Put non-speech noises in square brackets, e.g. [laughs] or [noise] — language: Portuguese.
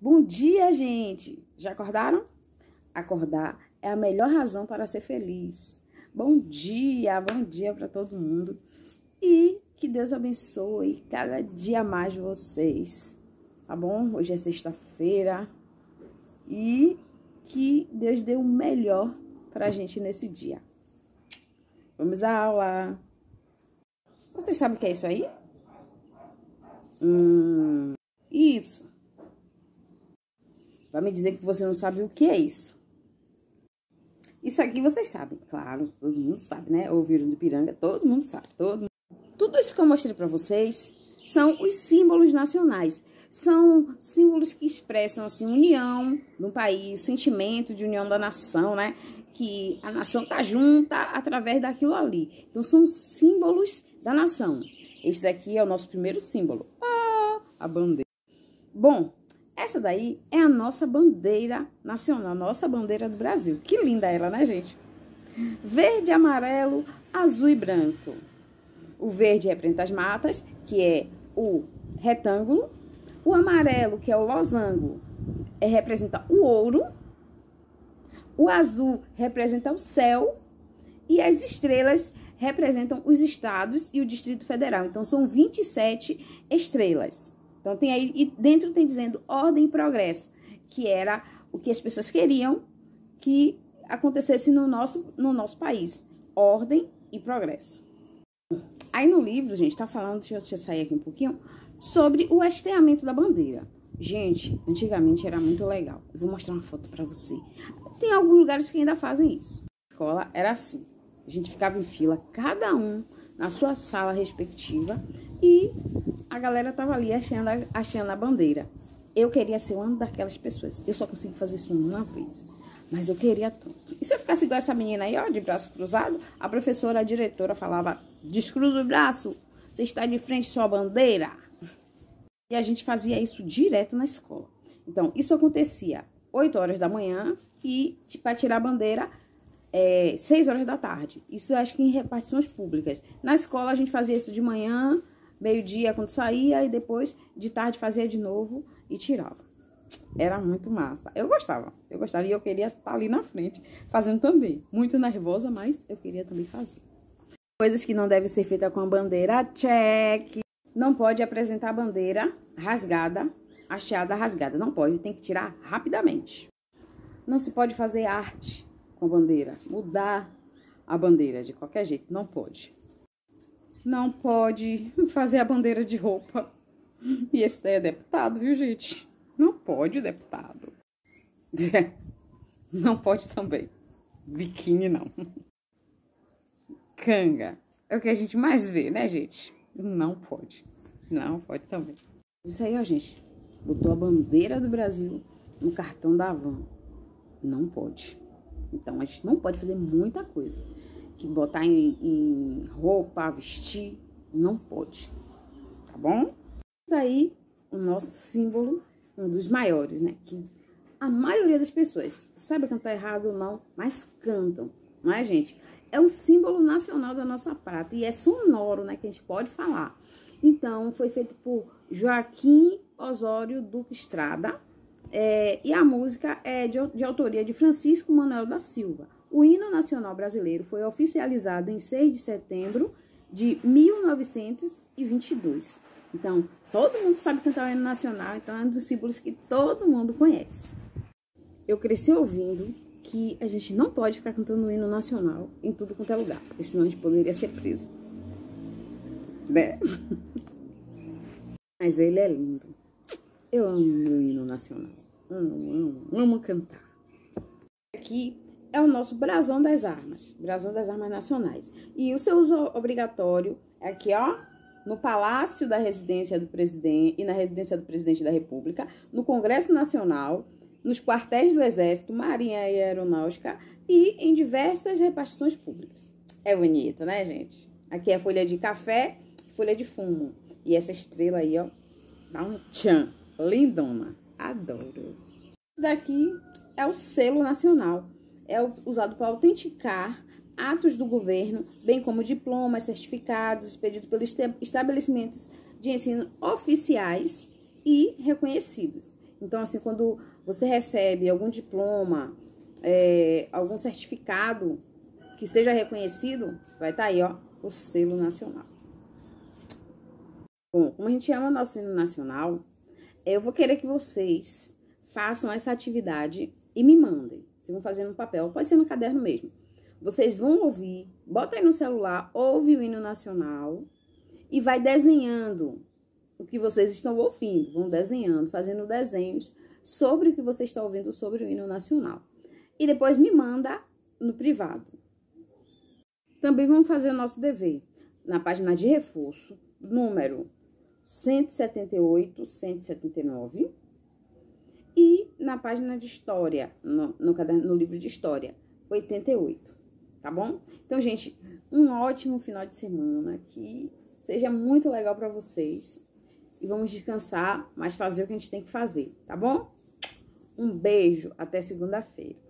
Bom dia, gente! Já acordaram? Acordar é a melhor razão para ser feliz. Bom dia, bom dia para todo mundo. E que Deus abençoe cada dia mais vocês. Tá bom? Hoje é sexta-feira. E que Deus dê o melhor pra gente nesse dia. Vamos à aula. Vocês sabem o que é isso aí? Hum, isso. Vai me dizer que você não sabe o que é isso. Isso aqui vocês sabem, claro, todo mundo sabe, né? Ouviram do piranga, todo mundo sabe, todo mundo. Tudo isso que eu mostrei para vocês são os símbolos nacionais. São símbolos que expressam, assim, união no país, sentimento de união da nação, né? Que a nação tá junta através daquilo ali. Então, são símbolos da nação. Esse daqui é o nosso primeiro símbolo. Ah, a bandeira. Bom, essa daí é a nossa bandeira nacional, nossa bandeira do Brasil. Que linda ela, né, gente? Verde, amarelo, azul e branco. O verde representa as matas, que é o retângulo. O amarelo, que é o losango, é, representa o ouro. O azul representa o céu. E as estrelas representam os estados e o Distrito Federal. Então, são 27 estrelas. Então tem aí, e dentro tem dizendo ordem e progresso, que era o que as pessoas queriam que acontecesse no nosso, no nosso país. Ordem e progresso. Aí no livro, gente, tá falando, deixa eu, sair aqui um pouquinho, sobre o hasteamento da bandeira. Gente, antigamente era muito legal. Eu vou mostrar uma foto para você. Tem alguns lugares que ainda fazem isso. A escola era assim. A gente ficava em fila, cada um na sua sala respectiva e a galera tava ali achando, achando a bandeira. Eu queria ser uma daquelas pessoas. Eu só consigo fazer isso uma vez. Mas eu queria tanto. E se eu ficasse igual essa menina aí, ó, de braço cruzado, a professora, a diretora falava, descruza o braço, você está de frente sua bandeira. E a gente fazia isso direto na escola. Então, isso acontecia 8 horas da manhã e para tirar a bandeira é, 6 horas da tarde. Isso eu acho que em repartições públicas. Na escola a gente fazia isso de manhã, meio-dia quando saía e depois de tarde fazia de novo e tirava. Era muito massa. Eu gostava, eu gostava e eu queria estar ali na frente fazendo também. Muito nervosa, mas eu queria também fazer. Coisas que não devem ser feitas com a bandeira, check. Não pode apresentar a bandeira rasgada, hasteada rasgada. Não pode, tem que tirar rapidamente. Não se pode fazer arte com a bandeira, mudar a bandeira de qualquer jeito, não pode não pode fazer a bandeira de roupa. E esse daí é deputado, viu, gente? Não pode, deputado. [laughs] Não pode também. Biquíni, não. Canga. É o que a gente mais vê, né, gente? Não pode. Não pode também. Isso aí, ó, gente. Botou a bandeira do Brasil no cartão da van. Não pode. Então, a gente não pode fazer muita coisa que botar em, em roupa, vestir, não pode, tá bom? Isso aí, o nosso símbolo, um dos maiores, né? Que a maioria das pessoas sabe cantar errado ou não, mas cantam, não é, gente? É o símbolo nacional da nossa prata e é sonoro, né? Que a gente pode falar. Então, foi feito por Joaquim Osório Duque Estrada é, e a música é de, de autoria de Francisco Manuel da Silva. O hino nacional brasileiro foi oficializado em 6 de setembro de 1922. Então, todo mundo sabe cantar o hino nacional, então é um dos símbolos que todo mundo conhece. Eu cresci ouvindo que a gente não pode ficar cantando o hino nacional em tudo quanto é lugar, porque senão a gente poderia ser preso. Né? [laughs] Mas ele é lindo. Eu amo o hino nacional. Amo, amo, amo cantar. Aqui é o nosso brasão das armas, brasão das armas nacionais. E o seu uso obrigatório é aqui, ó, no Palácio da Residência do Presidente e na Residência do Presidente da República, no Congresso Nacional, nos quartéis do Exército, Marinha e Aeronáutica e em diversas repartições públicas. É bonito, né, gente? Aqui é folha de café, folha de fumo. E essa estrela aí, ó, dá um tchan. Lindona. Adoro. Isso daqui é o selo nacional é usado para autenticar atos do governo, bem como diplomas, certificados expedidos pelos estabelecimentos de ensino oficiais e reconhecidos. Então, assim, quando você recebe algum diploma, é, algum certificado que seja reconhecido, vai estar tá aí, ó, o selo nacional. Bom, como a gente ama nosso hino nacional, eu vou querer que vocês façam essa atividade e me mandem. Vocês vão fazer no papel, pode ser no caderno mesmo. Vocês vão ouvir, bota aí no celular, ouve o hino nacional e vai desenhando o que vocês estão ouvindo. Vão desenhando, fazendo desenhos sobre o que você está ouvindo sobre o hino nacional. E depois me manda no privado. Também vamos fazer o nosso dever na página de reforço, número 178, 179. E na página de história, no, no, no livro de história, 88 tá bom? Então, gente, um ótimo final de semana, que seja muito legal para vocês. E vamos descansar, mas fazer o que a gente tem que fazer, tá bom? Um beijo, até segunda-feira.